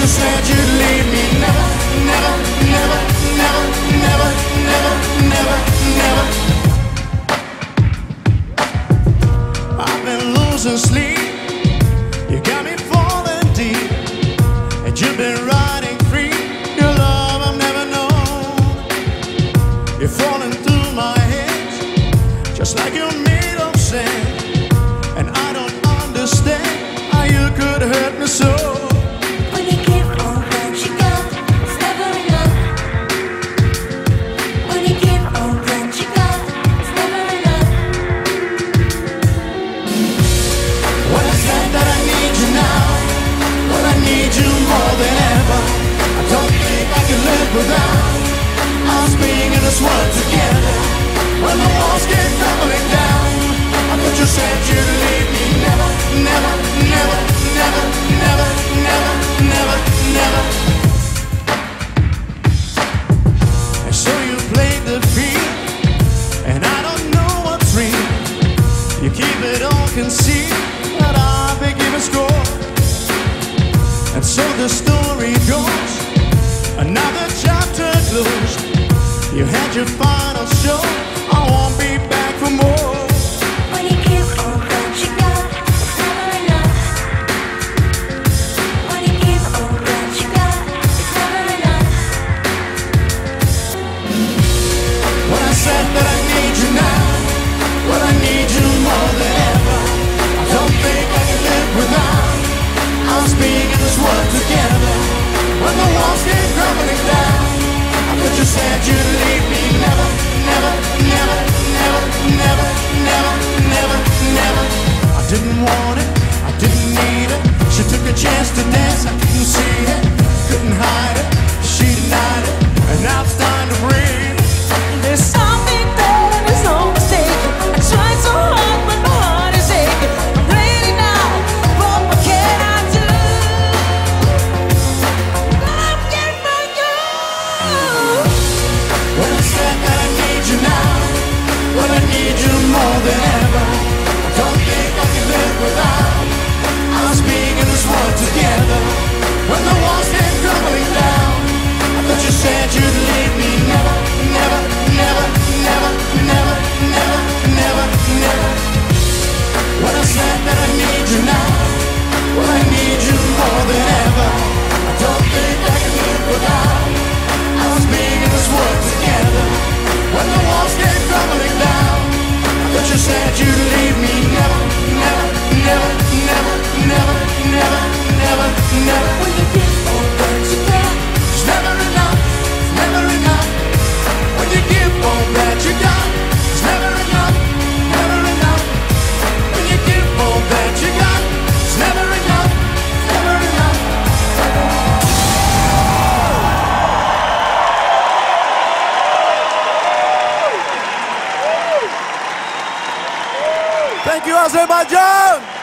just said you'd leave me. Never, never, never, never, never, never, never. I've been losing sleep. You got me falling deep. And you've been riding free. Your love I've never known. You're falling through my hands Just like you're made of sand. And I don't understand How you could hurt me so. Another chapter closed. You had your final show. need you more than ever. Don't think I can live without us being in this world together. When the walls Thank you, Azerbaijan!